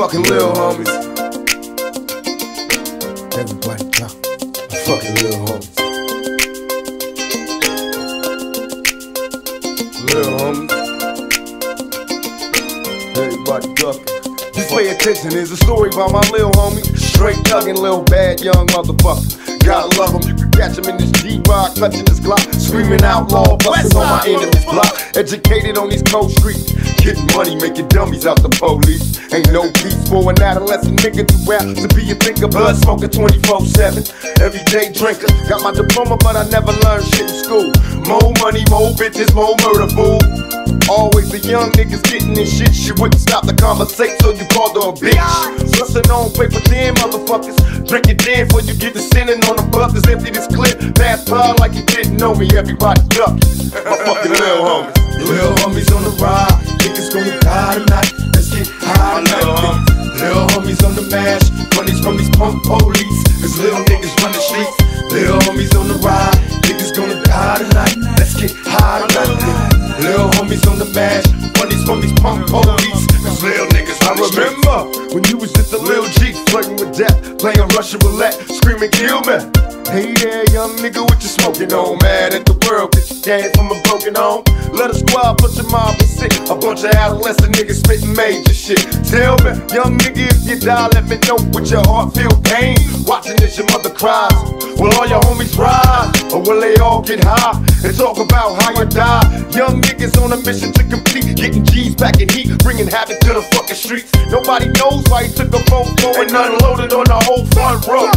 fucking little homies. Everybody drop. My fucking little homies. Little homies. Everybody ducking. Just pay attention, here's a story about my little homie. Straight thuggin', little bad young motherfucker. Gotta love him, you can catch him in this G-Rock, clutching his Glock, screaming outlaw, busting on my block. Educated on these cold streets, getting money, making dummies out the police. Ain't no peace for an adolescent nigga to rap, to be a thinker, blood smoker 24-7. Everyday drinker, got my diploma, but I never learned shit in school. More money, more bitches, more murder, fool. Always the young niggas getting this shit. She wouldn't stop the conversation, so you called her a bitch. Bustin' on paper thin, motherfuckers. Drinking thin before you get to sinning on the buses. Empty this clip, pass by like you didn't know me. Everybody duck. My fucking little homies. Little homies on the ride, niggas gonna die tonight. Let's get high tonight. Little homies on the mash, money's from these punk police. Cause little niggas run the streets. Little homies on the ride, niggas gonna die tonight. Let's get high tonight. Little homies on the mash, money's from these punk police. Cause little niggas I run the streets. remember when you was just a lil G, flirting with death, playing Russian roulette, screaming kill me. Hey there, young nigga, what you smoking on? Mad at the world, you came from a broken home. Let a squad put your mob and sick. A bunch of adolescent niggas spitting major shit. Tell me, young nigga, if you die, let me know what your heart feel pain. Watching as your mother cries. Will all your homies ride? Or will they all get high and talk about how you die? Young niggas on a mission to complete, getting G's back in heat, bringing havoc to the fucking streets. Nobody knows why he took a phone floor and unloaded on the whole front row.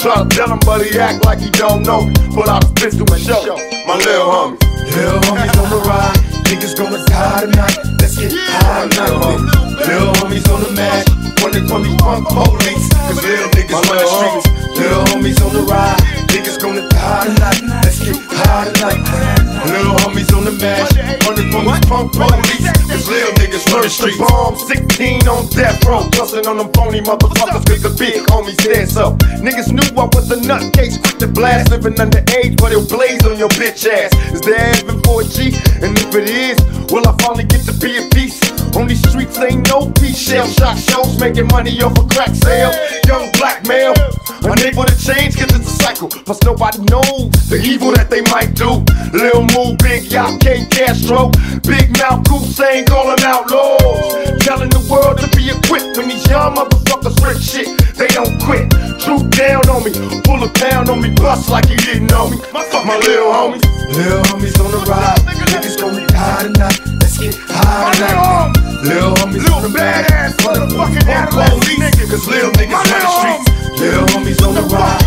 Try to tell him, but he act like he don't know. Pull out his pistol and show my little homie. Little homies on the ride, niggas gonna die tonight. Let's get high tonight. Little homies on the mash, running from these punk police. Cause little niggas run the streets. Little homies these police. Cause little niggas First streets. bomb, 16 on death row, bustin' on them phony motherfuckers cause the big homies said up. Niggas knew I was a nutcase, quick to blast, living underage, but it'll blaze on your bitch ass. Is there heaven for a G? And if it is, will I finally get to be at peace? On these streets ain't no peace, shell shock shows, making money off a crack sale. Young black male, unable to change cause it's a cycle. Plus nobody knows the evil that they might do. Lil Moo, Big Yacht, K Castro, Big Mouth, Hussein, calling out laws. Telling the world to be equipped when these young motherfuckers rip shit, they don't quit. Troop down on me, pull a pound on me, bust like he didn't know me. My fuck my little homies. Little homies on the ride, niggas gonna die tonight. Let's get high tonight. Little homies on the back, running from these punk police. Cause little niggas run the streets. Little homies on the ride,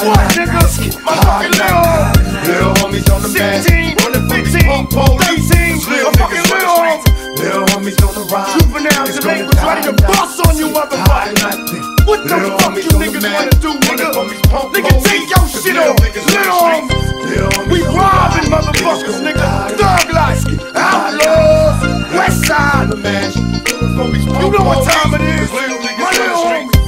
tonight. Let's get high tonight. Little homies on the back, running from these punk police. Cause little niggas run the streets. Little homies on the ride, Juvenile delinquents ready to bust on you, tonight. What the Little fuck homies you niggas wanna do, nigga? Nigga, take your shit little off. Little. Little homies We robbing motherfuckers, nigga. Thug life, outlaws, west side. You know what time it is.